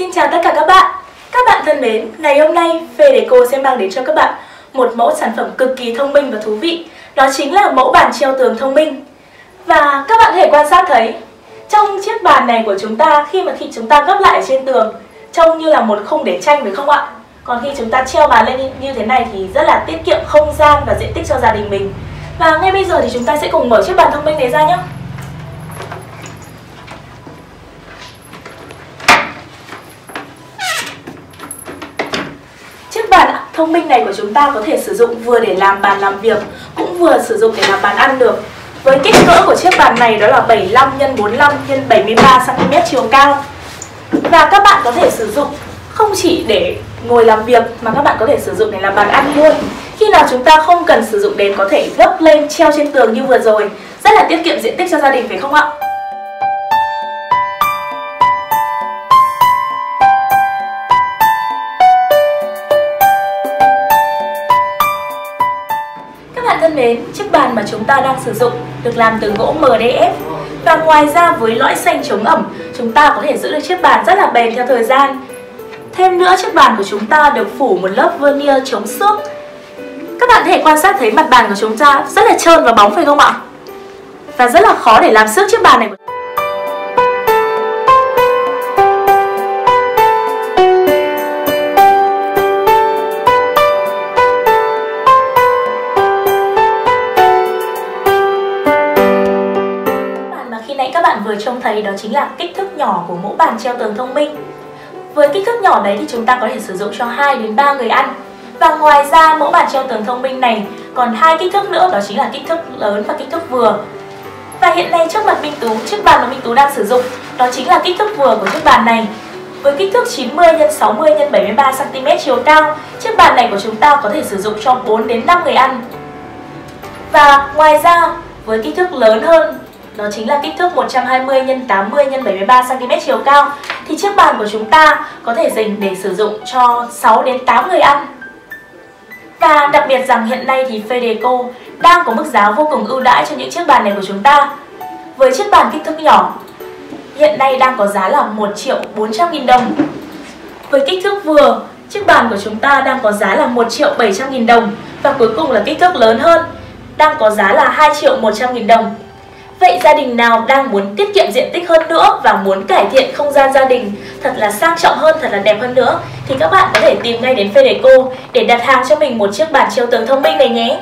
Xin chào tất cả các bạn. Các bạn thân mến, ngày hôm nay Phê Đề Cô sẽ mang đến cho các bạn một mẫu sản phẩm cực kỳ thông minh và thú vị. Đó chính là mẫu bàn treo tường thông minh. Và các bạn có thể quan sát thấy Trong chiếc bàn này của chúng ta khi mà khi chúng ta gấp lại ở trên tường Trông như là một khung để tranh phải không ạ? Còn khi chúng ta treo bàn lên như thế này thì rất là tiết kiệm không gian và diện tích cho gia đình mình. Và ngay bây giờ thì chúng ta sẽ cùng mở chiếc bàn thông minh này ra nhé thông minh này của chúng ta có thể sử dụng vừa để làm bàn làm việc cũng vừa sử dụng để làm bàn ăn được. Với kích cỡ của chiếc bàn này đó là 75 x 45 x 73 cm chiều cao. Và các bạn có thể sử dụng không chỉ để ngồi làm việc mà các bạn có thể sử dụng để làm bàn ăn luôn. Khi nào chúng ta không cần sử dụng đến có thể gấp lên treo trên tường như vừa rồi, rất là tiết kiệm diện tích cho gia đình phải không ạ? Thân mến, chiếc bàn mà chúng ta đang sử dụng được làm từ gỗ MDF và ngoài ra với lõi xanh chống ẩm, chúng ta có thể giữ được chiếc bàn rất là bền theo thời gian. Thêm nữa, chiếc bàn của chúng ta được phủ một lớp vernier chống xước. Các bạn có thể quan sát thấy mặt bàn của chúng ta rất là trơn và bóng phải không ạ? Và rất là khó để làm xước chiếc bàn này. Vừa trông thấy đó chính là kích thước nhỏ của mẫu bàn treo tường thông minh. Với kích thước nhỏ đấy thì chúng ta có thể sử dụng cho 2 đến 3 người ăn. Và ngoài ra mẫu bàn treo tường thông minh này còn hai kích thước nữa đó chính là kích thước lớn và kích thước vừa. Và hiện nay trước mặt Minh Tú, chiếc bàn mà Minh Tú đang sử dụng đó chính là kích thước vừa của chiếc bàn này. Với kích thước 90 x 60 x 73 cm chiều cao, chiếc bàn này của chúng ta có thể sử dụng cho 4 đến 5 người ăn. Và ngoài ra, với kích thước lớn hơn đó chính là kích thước 120 x 80 x 73 cm chiều cao thì chiếc bàn của chúng ta có thể dành để sử dụng cho 6 đến 8 người ăn. Và đặc biệt rằng hiện nay thì Fedeco đang có mức giá vô cùng ưu đãi cho những chiếc bàn này của chúng ta. Với chiếc bàn kích thước nhỏ, hiện nay đang có giá là 1 triệu 400 nghìn đồng. Với kích thước vừa, chiếc bàn của chúng ta đang có giá là 1 triệu 700 nghìn đồng. Và cuối cùng là kích thước lớn hơn, đang có giá là 2 triệu 100 nghìn đồng. Vậy gia đình nào đang muốn tiết kiệm diện tích hơn nữa và muốn cải thiện không gian gia đình thật là sang trọng hơn, thật là đẹp hơn nữa thì các bạn có thể tìm ngay đến Fedeco để đặt hàng cho mình một chiếc bàn treo tường thông minh này nhé.